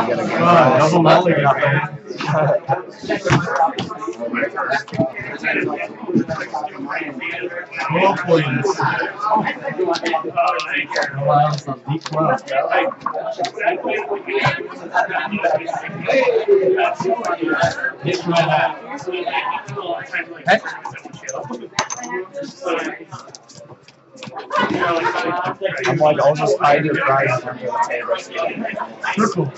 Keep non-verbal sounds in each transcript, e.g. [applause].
you gotta get. Ah, double mulligan. Twelve points. I'm like, I'll just hide your prize under the table. Circle.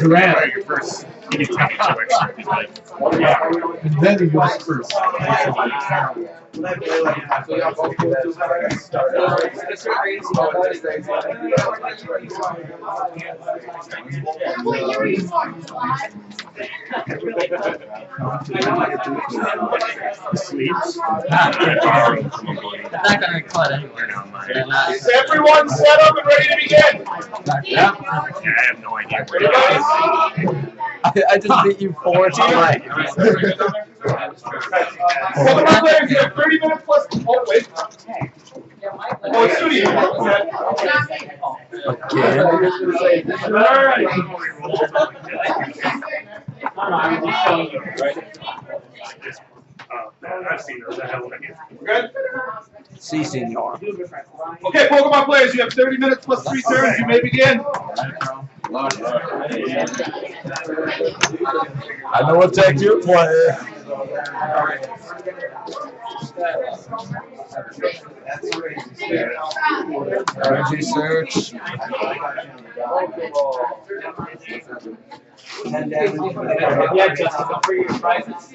Durant. your first you can tell me so Yeah. And then he goes first. Sleeps. I'm not gonna record anywhere now, man. They're not- Is everyone set up and ready to begin? Yeah, I have no idea Ready, guys? I, I just beat you four to times. Pokemon players, you have 30 minutes plus. Oh, wait. Oh, it's studio. Uh, I've seen those. I have one. Good? See, senor. Okay, Pokemon players, you have 30 minutes plus three turns. You may begin. I know what deck you play. Energy search. Yeah, Justin, for your prizes.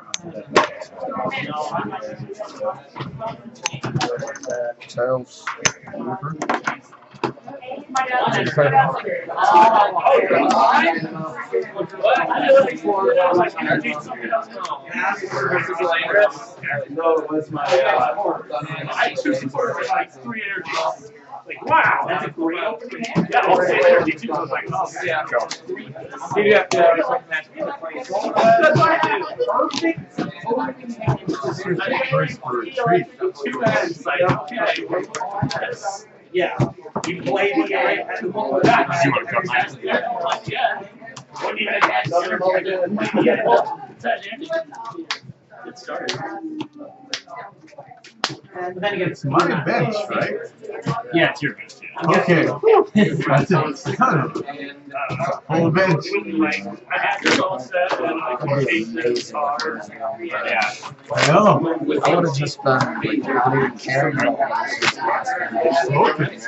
Tails. No, it was my, I supporters like three energies. Like, wow, that's a great opening. Yeah, I'll say energy too. I was like, oh, yeah. Did you have to, uh, match me? That's what I did. This is the first for retreat. Two ends, like, okay. Yes. Yeah. You played the game at the moment. Does he want to come back? Like, yeah. When you had that, yeah, well, that energy. It started. And then again, It's my bench, right? Yeah, it's your bench. yeah. Okay. [laughs] That's uh, [laughs] it. Done. Full bench. Like, I had this all set and I could take the guitars. Yeah. I know. I would have just been not even caring about this.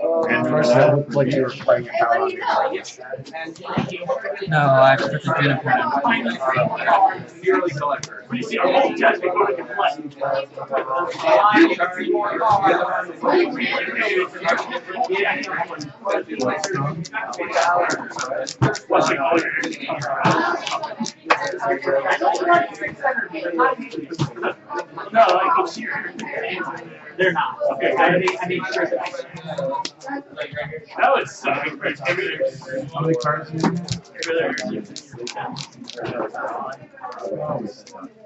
And first, that looked like you were playing a power. No, I expected Juniper to. Yearly collector. When you see our multi-tasking, go to deflect. Watching all your energy. No, like it's here. They're not. Okay, I need, I to sure that. That would suck. Cards do you have? Or not.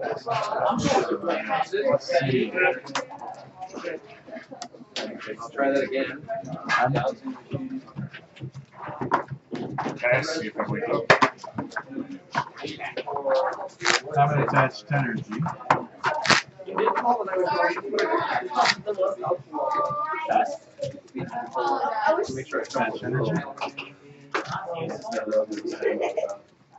I'll try that again. Okay, see if I wake up. Haven't attached energy. Make sure I Attach energy. [laughs]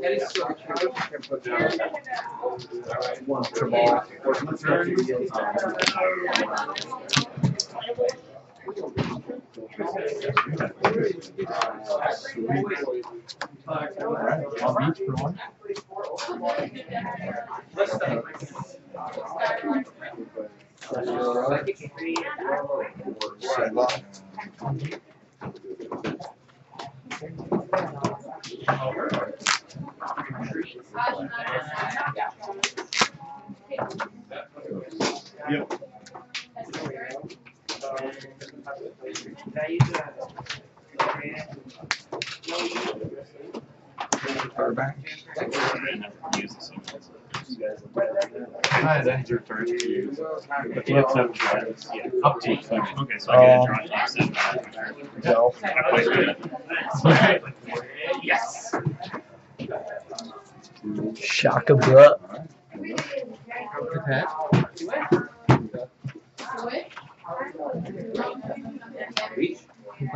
That is so true. I'll reach for one. Yep. That's your turn. Yeah, up to you. Okay, so I get a draw use good. Yes. Shaka butt. Think they could, uh,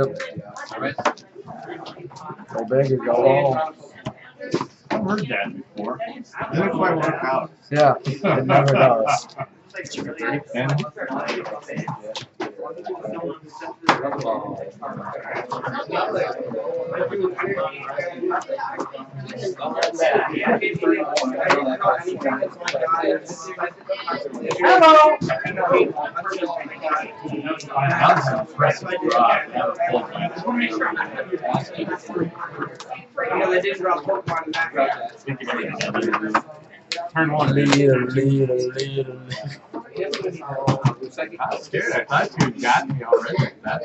you camera. don't like those cards. Nope. Go big or go home. I've heard that before. Didn't quite work out. Yeah, it never does. And Hello. that was an impressive draw. That was full of. Turn one. Little, little, little. I was scared. I thought you gotten me already. That.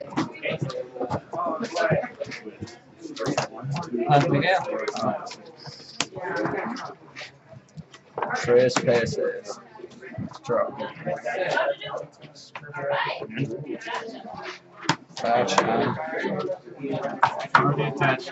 How's Miguel? Tres pesos. Drop. Touchdown. Already attached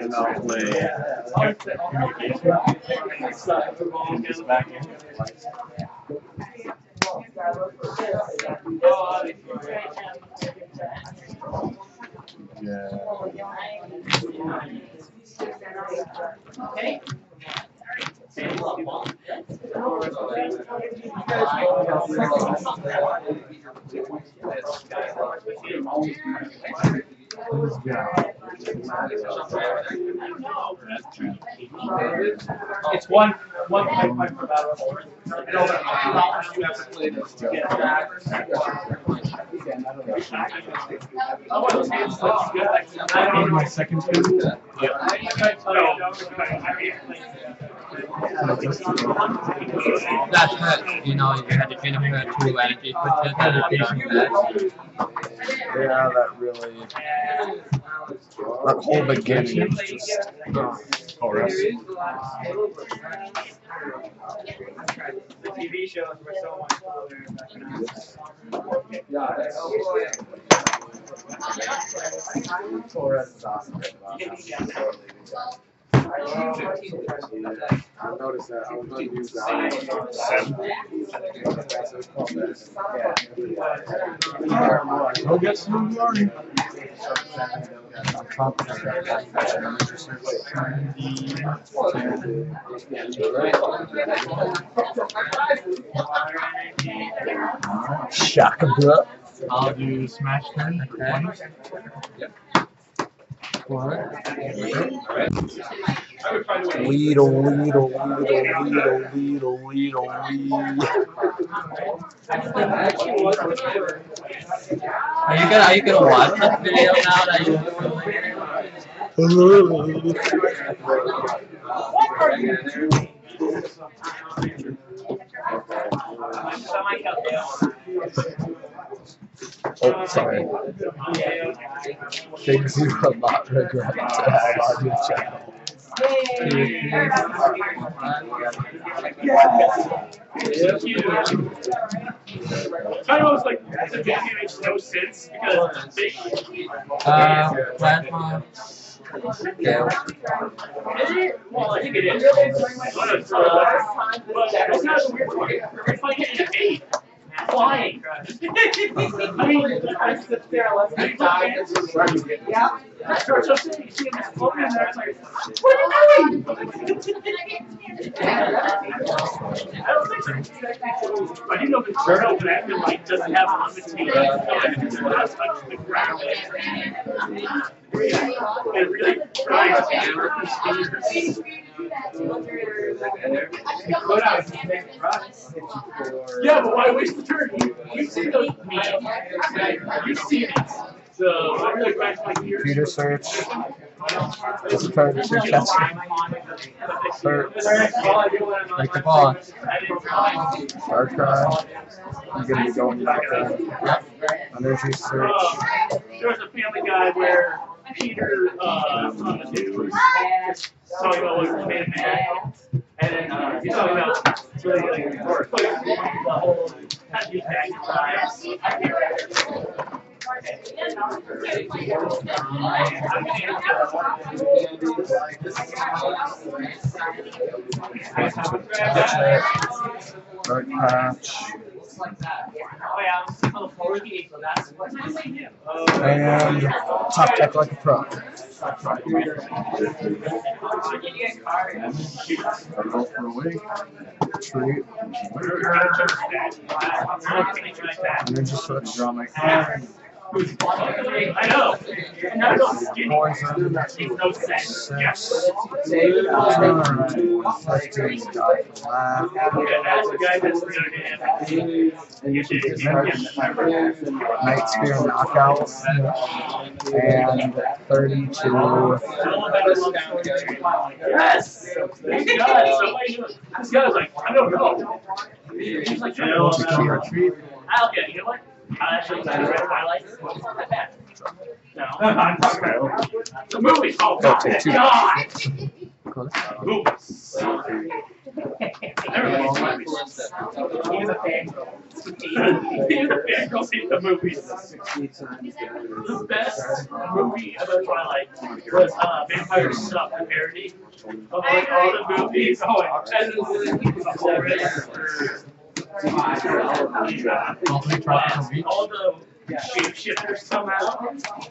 And I'll play communication. And this back in. Yeah. It's one, one pipe per battle. I know, how you have to play this to get back? I want to change looks good. Like, I Need don't my know. second two? That's hurt. You know, you had to get him hurt two energy for the dedication match. Yeah, that really. That whole beginning is just. Oh, rest. The TV shows were so much cooler back then. Torres is awesome. I noticed that. I was going to use that. Go get some yarn. I'm confident that Shaka blah. I'll do smash turn. Okay. What? I would find a way. Weedle, weedle, weedle, weedle, weedle, weedle, weedle. Are you gonna are you gonna watch this video now that you [laughs] Oh, sorry. Things you will not regret to have on your channel. Kind of was like, the video makes no sense because they, uh plasma is yeah. it? Well, I think it is. But it's, but it's not a weird one. We're fighting in an eight. Flying. I mean, I sit there, let's die. Yeah. That's what I'm. You see him just floating in there. It's like, what are you doing? I don't think so. I do know the turtle, but I like doesn't have limitations. So I think it's not touching the ground. It really tries to Yeah, but why waste the turn? You, you see those. You see it. So I really back my ears. Computer search. It's a target search. Like the ball. archive. You're gonna be going back there. Energy search. There was a family guy where Peter, uh, on the news, talking about what. And then, uh, he's talking about, really, like, or, putting the whole, Dark patch. Oh, yeah, I'm still on the floor looking at that's what I him. And top tech like a pro. Retreat. Energy switch. I know. And now it's skinny. Poison. Makes no sense. Yes. Alright. Fifteen. Die for lab. Yeah, that's the guy that's gonna get You should Night Spear knockout. And 32. Yes! This guy, somebody, this guy's like, I don't know. He's like, I don't know. I'll get, you know what? I actually I read highlights. It's not. No, I'm talking about the movie. Oh, God. Okay, two. God. Close. Movies. Everybody's movies. He's a fan. He's a fan. Go see the movies. The best movie of the Twilight was uh, Vampire Suck, parody of like all the movies. Oh, and all the shapeshifters out,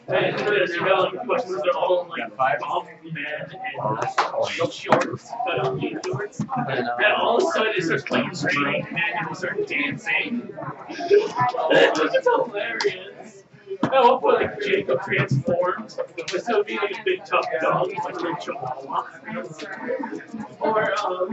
and the developing questions are all like bomb men and shorts, but on shorts. And all of a sudden it starts playing raining and they start dancing. It's hilarious. At one point, like Jacob transformed, but still being like a big tough dog, he's like a chihuahua. Or um,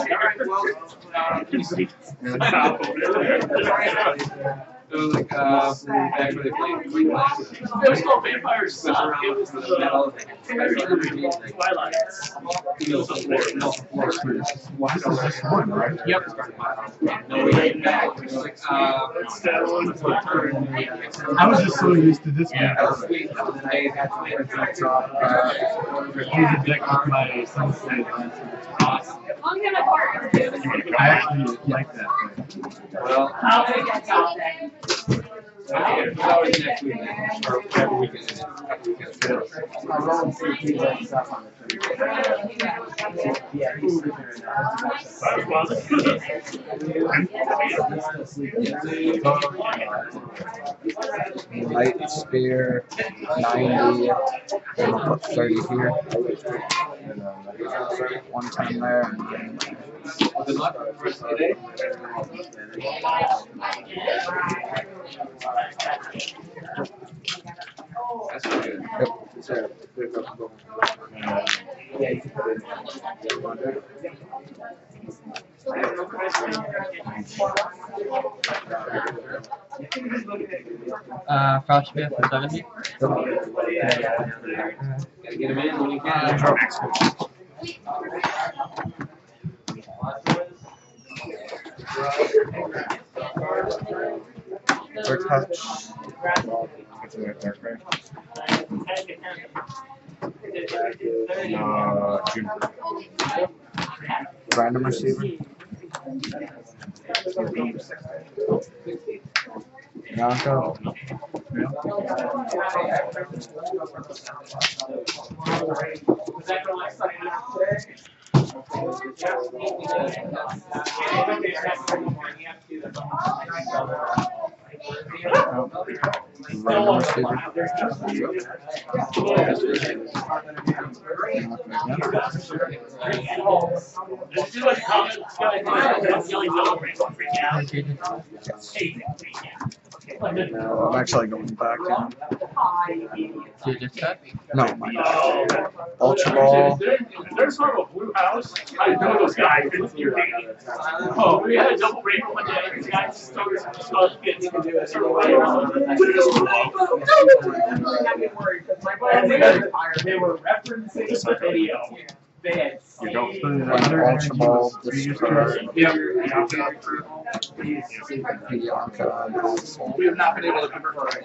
in a wheelchair. It was like, uh, back when they played Green Glasses. There was no vampires Switch It was the the metal. Twilight. It was a floor, no. This one, right? Yep. No, we came back, it was like, uh. I was just so used to this Yeah, that was sweet, that was amazing. Uh, he's deck with my sunset. Awesome. Long time apart. I actually like that. Well, I'll take that top. I on Night Spear, ninety, and I'll put thirty here. Um, One time there, and then Was it not the first day? That's not good. Uh, Frost Spear for 70. Gotta get him in when you can. Third touch. Uh. Random receiver. Random receiver. This is what the comments guy did. Yelling no, freaking out. Hey, No, I'm actually going back in. Do you just check? No, my Oh. Ultra Ball. There's sort of a blue house. I know those guys. It's near me. Oh, we had a double break one day. These guys just told us to start getting sort of right around. And they, they were referencing the video. They You don't seen- put it One under. Ultra Ball. Discard. Yep. We have not been able to convert.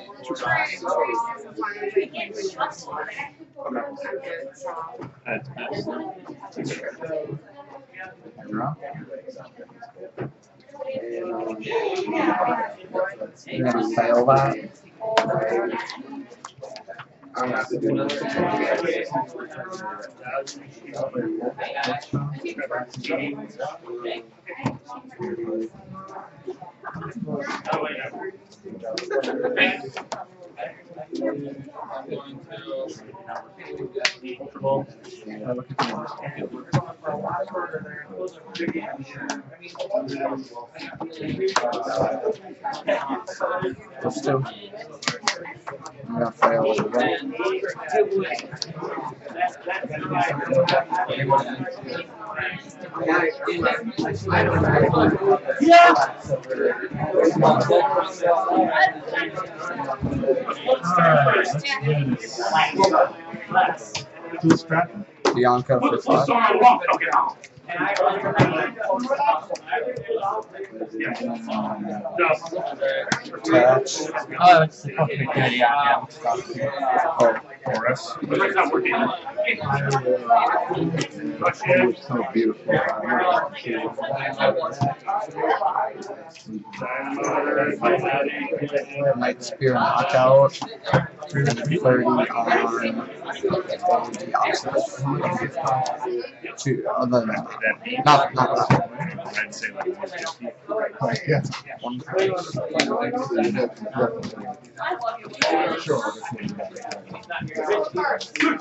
That's nice. Draw. I'm gonna fail that. I'm another. Look at the Plus two. I'm gonna fail it again. Alright, let's do this. Two strap. Bianca for What's five. Going wrong? Okay. Attach. Oh, it's the fucking good, yeah, Oh, Chorus. It's not working. It's so beautiful. Night Spear knockout. 30 on opposite. Two, other than that. Not, not that. Yeah. One Good.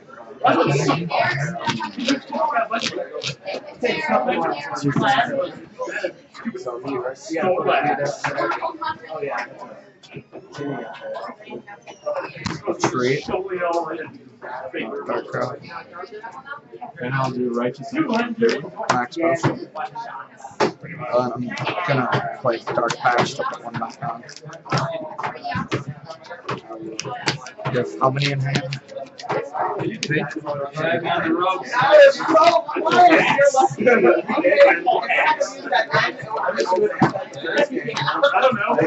Favor. Dark Claw. And I'll do righteous. Max buff. Uh, I'm gonna play dark patch to put one back on. Have how many in hand? Three. I don't know.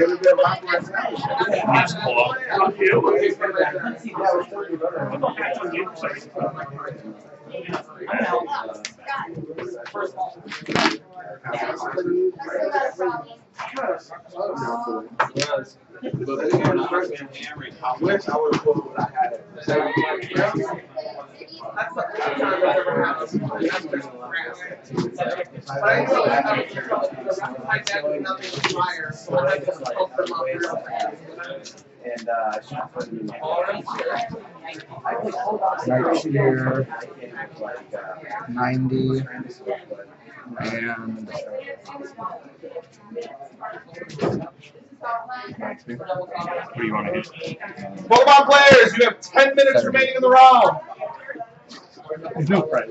Cool. You. But they're gonna start being hammered. I would've put what I had. That's the first time that ever happened. That's just. But I know that I was like that with nothing prior, so I just helped them up real fast. And, uh, she put me Right here, like, uh, ninety, and What do you want to hit? Pokemon players, you have ten minutes remaining in the round. There's no prize.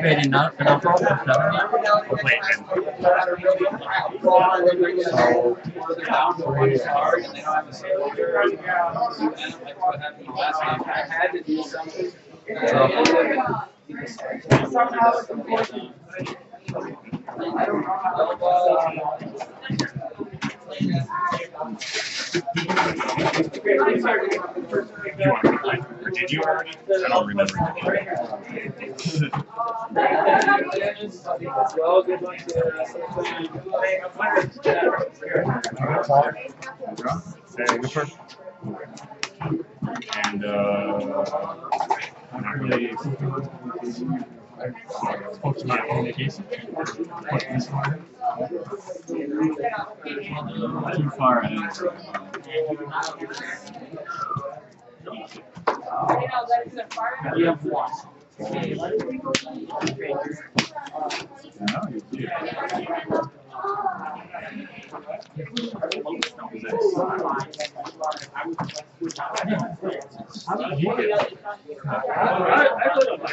Maybe not enough don't game, I had to do something. Somehow it's important. do you want to play? Or did you already? I don't remember. And, uh, I'm not really. I spoke to my communication. Too far ahead. You have one. No, you do. I, I my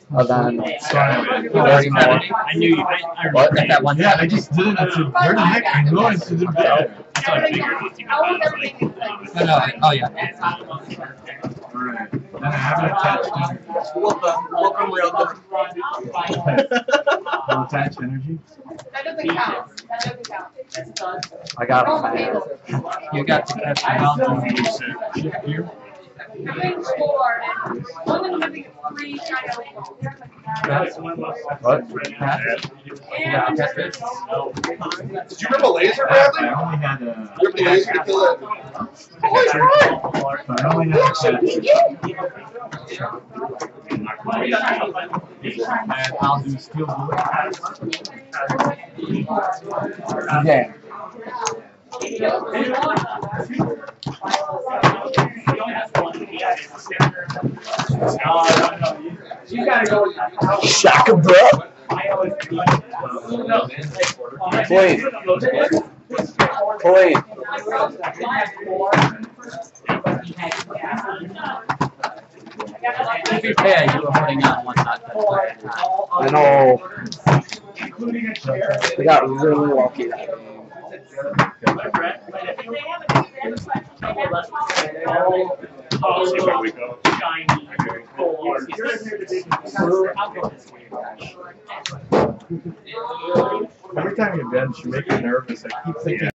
and then thirty more. I knew you. I, I What? remember that one. Yeah, I just did it. I said, where the heck? I know I did it better. That's what I figured once you got that, No, no. Oh yeah. Alright. Then I haven't attached. Welcome, welcome, real I'll attach energy. That doesn't count, that doesn't count. I got it. You got to catch the mountain. Shift here. I'm playing one of them having a free shiny. What? Yeah. Did you rip a laser, Bradley? I only had a. You ripped a laser to kill that? Holy crap! I only had And I'll do steel bullet. Okay. You gotta go with that. Shaka, bro. Wait. Wait. To be fair, you were holding out one shot. I know. We got really lucky that Every time you bench, you make me nervous. I keep thinking